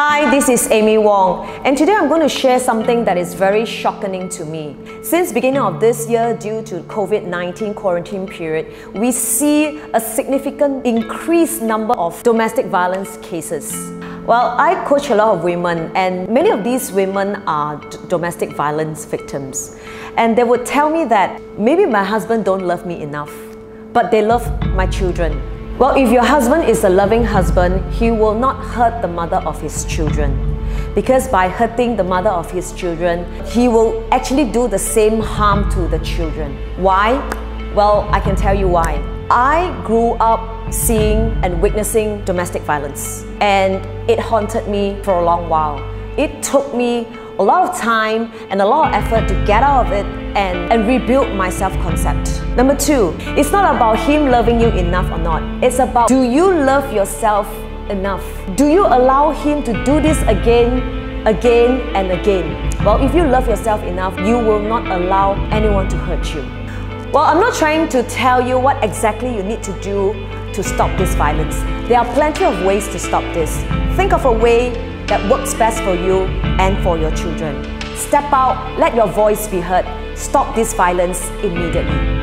Hi, this is Aemy Wong, and today I'm going to share something that is very shocking to me. Since beginning of this year, due to COVID-19 quarantine period, we see a significant increased number of domestic violence cases. Well, I coach a lot of women, and many of these women are domestic violence victims. And they would tell me that maybe my husband don't love me enough, but they love my children. Well, if your husband is a loving husband, he will not hurt the mother of his children. Because by hurting the mother of his children, he will actually do the same harm to the children. Why? Well, I can tell you why. I grew up seeing and witnessing domestic violence, and it haunted me for a long while. It took me a lot of time and a lot of effort to get out of it and, and rebuild my self-concept. Number two, it's not about him loving you enough or not. It's about do you love yourself enough? Do you allow him to do this again, again and again? Well, if you love yourself enough, you will not allow anyone to hurt you. Well, I'm not trying to tell you what exactly you need to do to stop this violence. There are plenty of ways to stop this. Think of a way that works best for you and for your children. Step out, let your voice be heard. Stop this violence immediately.